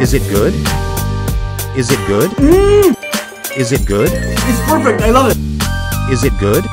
Is it good? Is it good? Mmm. Is it good? It's perfect. I love it. Is it good?